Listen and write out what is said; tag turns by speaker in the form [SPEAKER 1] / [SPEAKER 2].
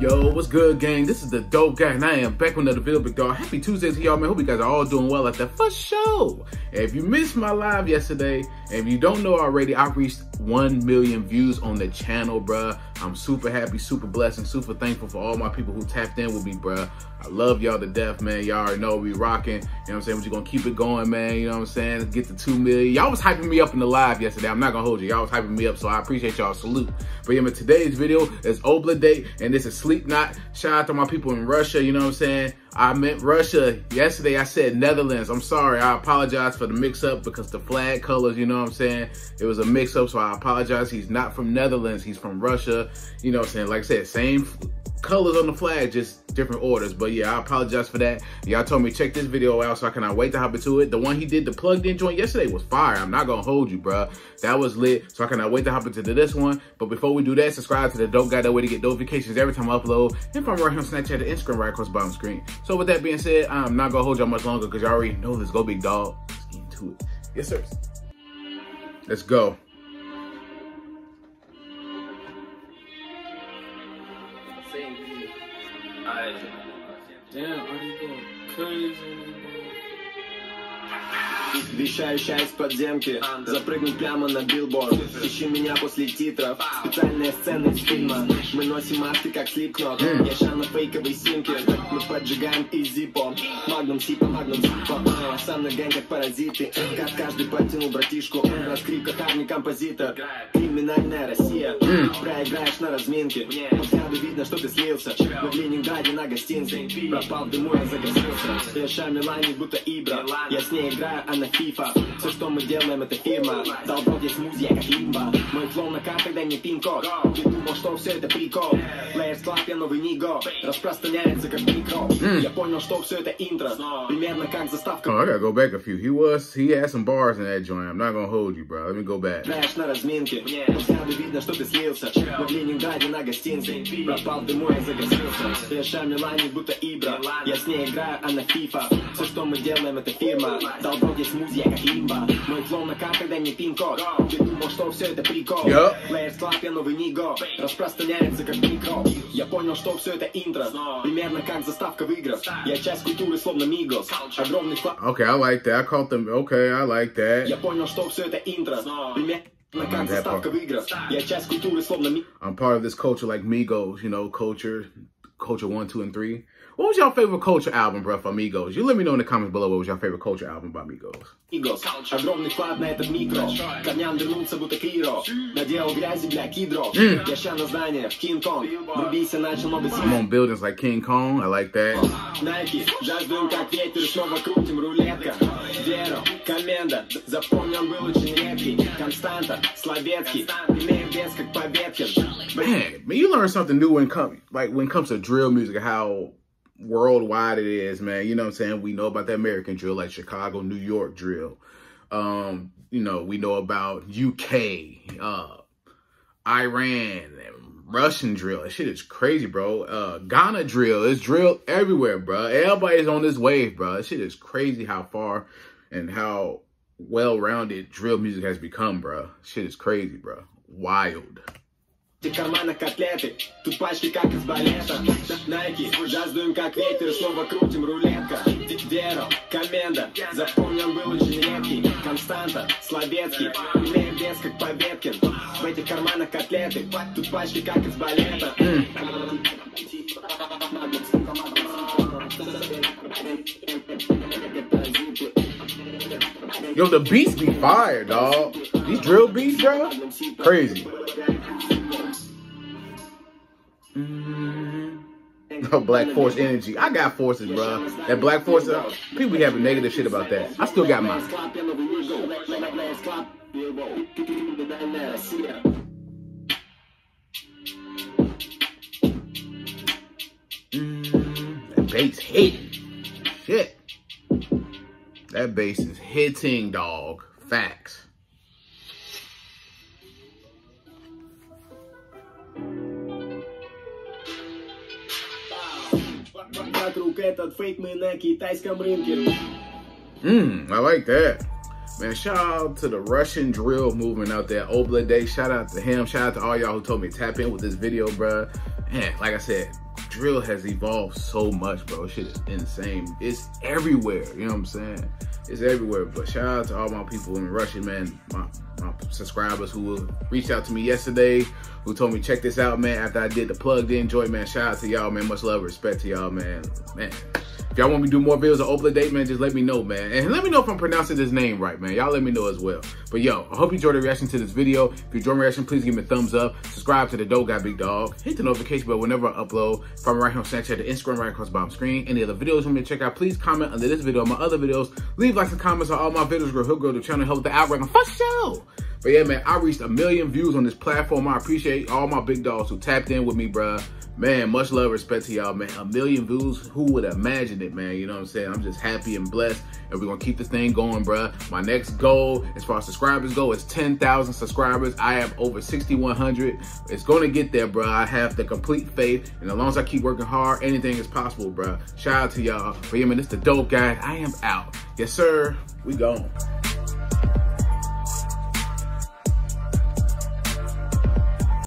[SPEAKER 1] Yo, what's good, gang? This is the Dope Gang, and I am back with another video, big dog. Happy Tuesday to y'all, man. Hope you guys are all doing well at the first show. If you missed my live yesterday, if you don't know already, I reached 1 million views on the channel, bruh. I'm super happy, super blessed, and super thankful for all my people who tapped in with me, bruh. I love y'all to death, man. Y'all already know we rocking. You know what I'm saying? We're gonna keep it going, man. You know what I'm saying? Get to 2 million. Y'all was hyping me up in the live yesterday. I'm not gonna hold you. Y'all was hyping me up, so I appreciate y'all. Salute. But yeah, man, today's video is Obla Day, and this is Sleepknot. Shout out to my people in Russia, you know what I'm saying? I meant Russia. Yesterday I said Netherlands. I'm sorry. I apologize for the mix up because the flag colors, you know what I'm saying? It was a mix up, so I apologize. He's not from Netherlands. He's from Russia. You know what I'm saying? Like I said, same colors on the flag, just different orders. But yeah, I apologize for that. Y'all told me check this video out, so I cannot wait to hop into it. The one he did, the plugged in joint yesterday was fire. I'm not gonna hold you, bro. That was lit, so I cannot wait to hop into this one. But before we do that, subscribe to the Dope Guy that way to get notifications every time I upload. And from right here on Snapchat and Instagram right across the bottom screen. So with that being said, I'm not gonna hold y'all much longer because y'all already know this. Go big dog. Let's get into it. Yes, sir. Let's go.
[SPEAKER 2] Damn, are they going crazy?
[SPEAKER 3] Вещающая из подземки. Запрыгнуть прямо на билборд. Ищи меня после титров. Специальная сцена из фильма. Мы носим маски как слипкнот. Я ща на фейковой симке. Мы поджигаем и зипо Магнум сипа, магнум сипа Со мной гэнг как паразиты. Как каждый подтянул братишку. На скрипках армий композитор. Криминальная Россия. Проиграешь на разминке. По взгляду видно, что ты слился. Мы в Ленинграде на гостинце. Пропал в дыму, я загасился Я ща Милане, будто Ибра. Я с ней играю, она фифа Все, что мы делаем, это фирма. Долбот здесь музи, я как лимба Мой флоу на картах, дай мне пин-код Ты думал, что все это прикол? Players Club, я новый ниго Распространяется как микро Я понял, что все это интро. Примерно как заставка.
[SPEAKER 1] Oh, I gotta go back a few. He was, he had some bars in that joint. I'm not gonna hold you, bro. Let me go back.
[SPEAKER 3] Играешь на разминке. Взгляду видно, что ты слился. Мы в Ленинграде на гостинце. Пропал дыму, я загасился. Я ща Милане, будто Ибра. Я с ней играю, она фифа Все, что мы делаем, это фирма. Долбот здесь музи, я как лимба Мой флоу на картах, дай мне пин-код Ты думал, что все это прикол
[SPEAKER 1] Yup.
[SPEAKER 3] Players Club, я новый ниго Распространяется как микро Я понял, что все это интро Примерно как заставка в играх Я часть культуры, словно Мигос Огромный флаг
[SPEAKER 1] Okay, I like that. I caught them. Okay, I like that.
[SPEAKER 3] Я понял, что все это интро Примерно как
[SPEAKER 1] that
[SPEAKER 3] заставка в играх Я часть культуры, словно Мигос
[SPEAKER 1] I'm part of this culture like Migos, you know, culture, culture one, two, and three. What was your favorite culture album, bro, for Migos? You let me know in the comments below what was your favorite culture album by Migos.
[SPEAKER 3] Мигос Огромный вклад на этот микро Камням вернуться, будто Киро Наделал грязи, бля, кидро Я ща на здание, в Кинг-Конг Врубийся, начал новый
[SPEAKER 1] I'm
[SPEAKER 3] свет
[SPEAKER 1] on buildings like King Kong. I like that.
[SPEAKER 3] Найки, жаждуем как ветер, снова крутим рулетка Веру, коменда, запомни, он был очень редкий Константа, Словецкий, имеем вес как Победкин
[SPEAKER 1] Man, man, you learn something new when come like when it comes to drill music, how worldwide it is, man. You know what I'm saying? We know about the American drill, like Chicago, New York drill. Um, you know, we know about UK, uh, Iran, and Russian drill. That shit is crazy, bro. Uh, Ghana drill is drill everywhere, bro. Everybody's on this wave, bro. That shit is crazy how far and how well-rounded drill music has become, bro. Shit is crazy, bro. Wild.
[SPEAKER 3] Эти кармана котлеты, тут пачки как из балета Найки, жаждуем как ветер, снова крутим рулетка Веру, коменда, запомни, он был очень редкий Константа, Словецкий, имеем вес как Победкин В этих карманах котлеты, тут пачки как из балета
[SPEAKER 1] Yo, the beats be fire, dog. These drill beats, bro, crazy. Mm. Black Force energy. I got forces, bro. That Black Force, uh, people be having negative shit about that. I still got mine. Mm, that bass hitting. Shit. That bass is hitting, dog. Facts. Mmm, I like that. Man, shout out to the Russian drill movement out there. Oblade, shout out to him. Shout out to all y'all who told me to tap in with this video, bruh. Man, like I said, drill has evolved so much, bro. Shit is insane. It's everywhere. You know what I'm saying? It's everywhere. But shout out to all my people in Russia, man. My, my subscribers who reached out to me yesterday, who told me check this out, man. After I did the plugged in joint, man. Shout out to y'all, man. Much love, respect to y'all, man. Man, y'all want me to do more videos of Opla Date, man, just let me know, man. And let me know if I'm pronouncing his name right, man. Y'all let me know as well. But yo, I hope you enjoyed the reaction to this video. If you enjoyed my reaction, please give me a thumbs up. Subscribe to the Dope Guy Big Dog. Hit the notification bell whenever I upload. From right here on Snapchat to Instagram right across the bottom screen. Any other videos you want me to check out, please comment under this video my other videos. Leave likes and comments on all my videos. Grow, help grow the channel, help the algorithm for sure. But yeah, man, I reached a million views on this platform. I appreciate all my big dogs who tapped in with me, bruh. Man, much love, respect to y'all, man. A million views, who would imagine it, man? You know what I'm saying? I'm just happy and blessed, and we're gonna keep this thing going, bruh. My next goal, as far as subscribers go, is 10,000 subscribers. I have over 6,100. It's gonna get there, bruh. I have the complete faith, and as long as I keep working hard, anything is possible, bruh. Shout out to y'all. But yeah, man, this the dope guy. I am out. Yes, sir. We gone.